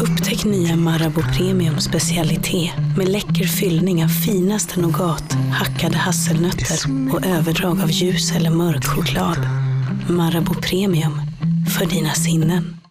Upptäck nya Marabou Premium specialitet med läcker fyllning av finaste nougat, hackade hasselnötter och överdrag av ljus eller mörk choklad. Marabou Premium, för dina sinnen.